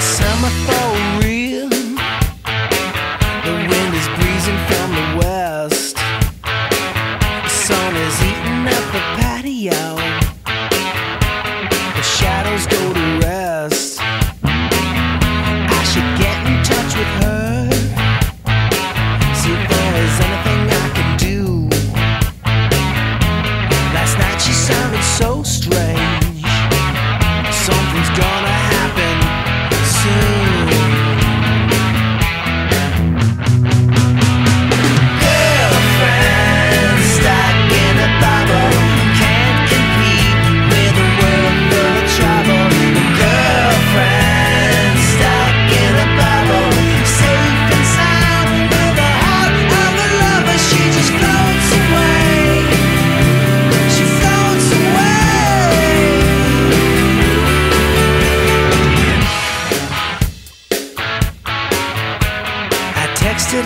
summer for real. The wind is breezing from the west. The sun is eating up the patio. The shadows go to rest. I should get in touch with her. See if there is anything I can do. Last night she sounded so strange.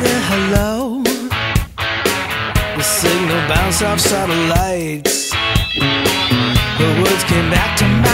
Her hello. The signal bounced off satellites. Her words came back to my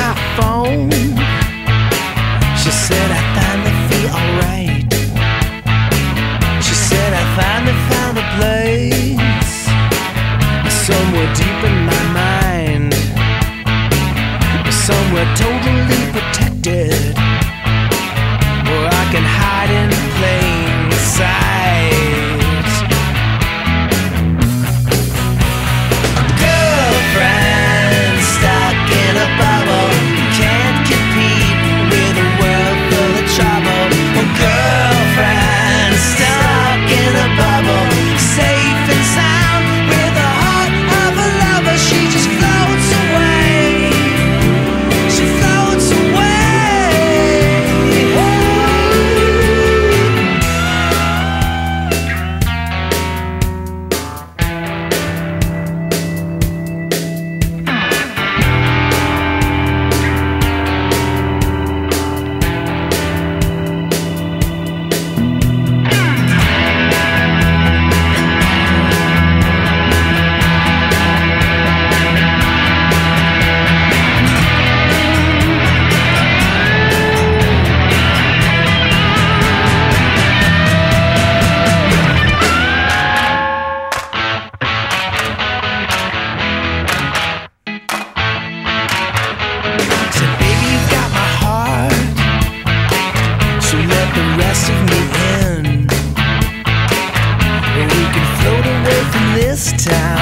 float